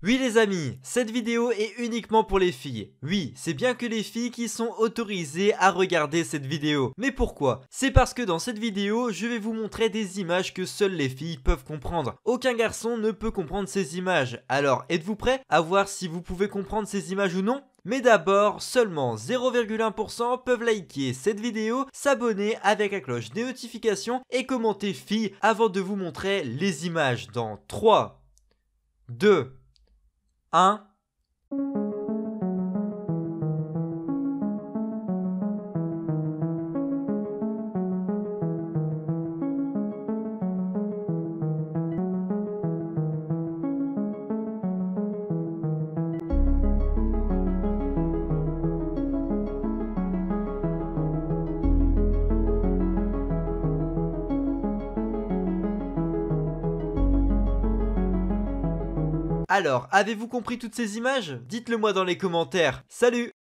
Oui les amis, cette vidéo est uniquement pour les filles. Oui, c'est bien que les filles qui sont autorisées à regarder cette vidéo. Mais pourquoi? C'est parce que dans cette vidéo, je vais vous montrer des images que seules les filles peuvent comprendre. Aucun garçon ne peut comprendre ces images. Alors, êtes-vous prêts à voir si vous pouvez comprendre ces images ou non? Mais d'abord, seulement 0,1% peuvent liker cette vidéo, s'abonner avec la cloche des notifications et commenter filles avant de vous montrer les images dans 3, 2, 1. Alors, avez-vous compris toutes ces images? Dites-le moi dans les commentaires. Salut